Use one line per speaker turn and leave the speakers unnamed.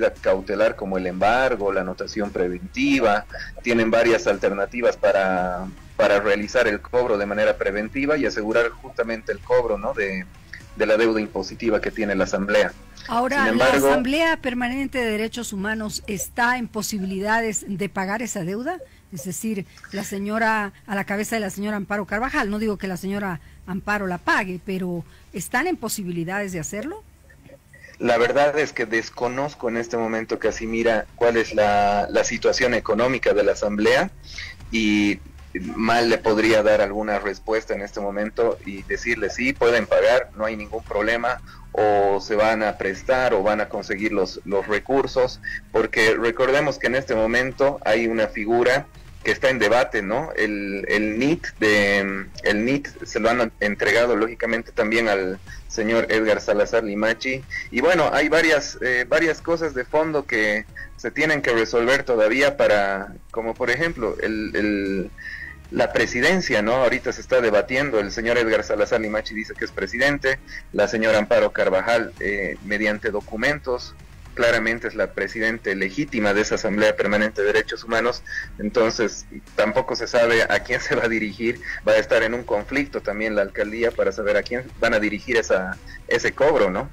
medida cautelar como el embargo, la anotación preventiva, tienen varias alternativas para, para realizar el cobro de manera preventiva y asegurar justamente el cobro ¿no? de, de la deuda impositiva que tiene la Asamblea.
Ahora, ¿la Asamblea Permanente de Derechos Humanos está en posibilidades de pagar esa deuda? Es decir, la señora, a la cabeza de la señora Amparo Carvajal, no digo que la señora Amparo la pague, pero ¿están en posibilidades de hacerlo?
La verdad es que desconozco en este momento, casi mira, cuál es la, la situación económica de la Asamblea y mal le podría dar alguna respuesta en este momento y decirle sí, pueden pagar, no hay ningún problema, o se van a prestar o van a conseguir los, los recursos, porque recordemos que en este momento hay una figura que está en debate, ¿no? El, el NIT de el NIT se lo han entregado lógicamente también al señor Edgar Salazar Limachi y bueno, hay varias eh, varias cosas de fondo que se tienen que resolver todavía para como por ejemplo el la presidencia, ¿no? Ahorita se está debatiendo, el señor Edgar Salazar Limachi dice que es presidente, la señora Amparo Carvajal, eh, mediante documentos, claramente es la presidente legítima de esa Asamblea Permanente de Derechos Humanos, entonces tampoco se sabe a quién se va a dirigir, va a estar en un conflicto también la alcaldía para saber a quién van a dirigir esa, ese cobro, ¿no?